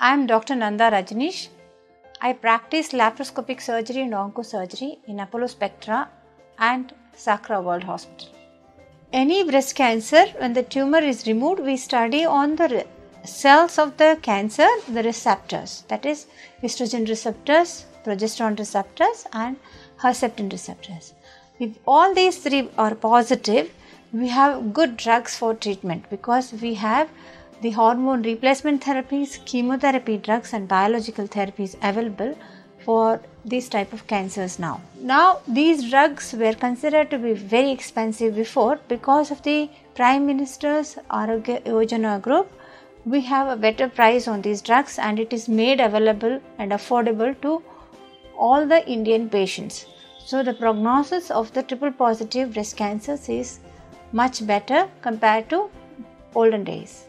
I am Dr. Nanda Rajneesh. I practice laparoscopic surgery and oncosurgery in Apollo Spectra and Sakra World Hospital. Any breast cancer, when the tumor is removed, we study on the cells of the cancer, the receptors, that is, estrogen receptors, progesterone receptors, and Herceptin receptors. If all these three are positive, we have good drugs for treatment because we have the hormone replacement therapies, chemotherapy drugs, and biological therapies available for these type of cancers now. Now these drugs were considered to be very expensive before because of the Prime Minister's Arogya Yojana group. We have a better price on these drugs and it is made available and affordable to all the Indian patients. So the prognosis of the triple positive breast cancers is much better compared to olden days.